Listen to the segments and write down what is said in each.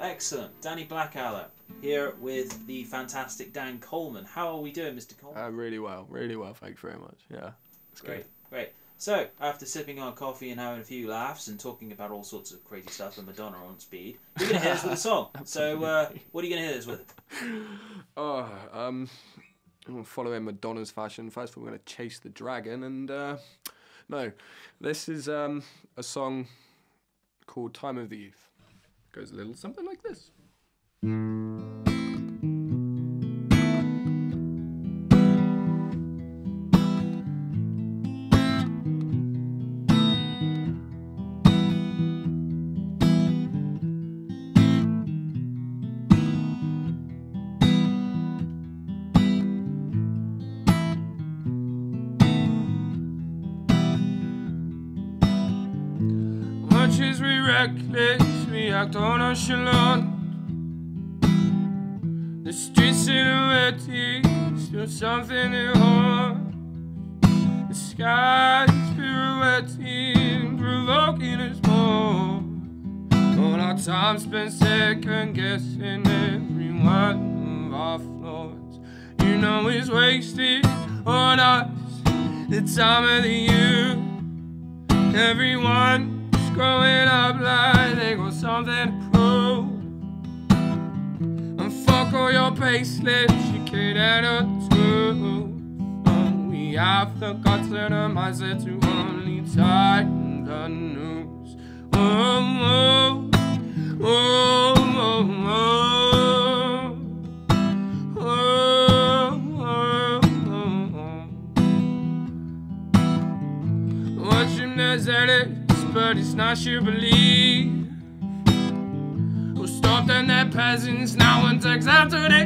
Excellent. Danny Blackaller here with the fantastic Dan Coleman. How are we doing, Mr. Coleman? Uh, really well, really well. Thank you very much. Yeah, it's great, good. great. So, after sipping on coffee and having a few laughs and talking about all sorts of crazy stuff and Madonna on speed, you're going to hit us with a song. so, uh, what are you going to hit us with? Oh, um, I'm following Madonna's fashion. First of all, we're going to chase the dragon, and uh, no, this is um, a song called "Time of the Youth." Goes a little something like this. Much as we reckless, we act on nonchalant. The streets silhouette still something to haunt. The sky's pirouetting, provoking us more. All our time spent second guessing every one of our flaws. You know it's wasted on us. The time of the year. Everyone's growing up like something to prove. And fuck all your payslips, you handle the truth. Oh, we have the guts and the mindset to only tighten the news. Oh, oh, oh, oh, oh. Oh, oh, oh, oh. Him Nazareth, but it's not your belief. Stopped their peasants now and takes after they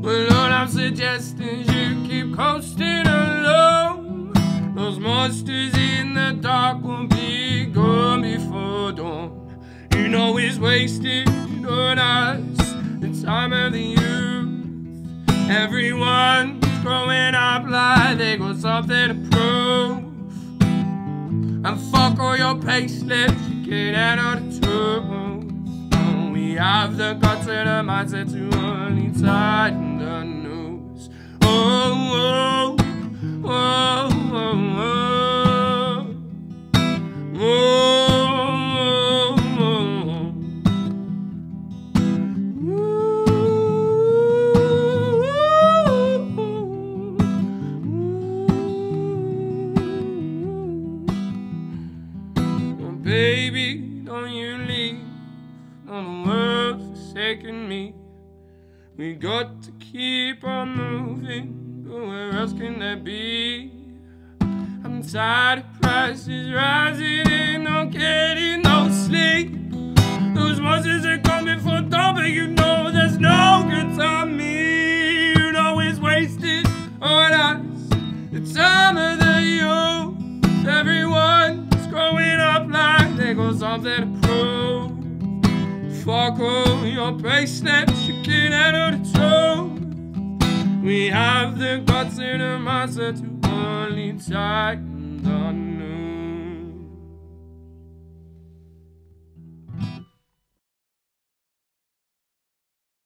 Well, all I'm suggesting is you keep coasting alone. Those monsters in the dark won't be gone before dawn. You know it's wasted on us, the time of the youth. Everyone's growing up like they got something to prove. And fuck all your payslips, you can't handle the truth. Oh, we have the guts and the mindset to only tighten Baby, don't you leave. No, the world's forsaken me. We got to keep on moving. But where else can that be? I'm tired of prices rising and not getting no sleep. Those monsters are coming for dawn, but you know there's no good time me. You know it's wasted on us. The time something to prove. Fuck all your bracelets, you can't handle the truth. We have the guts and the mindset to only tighten the news.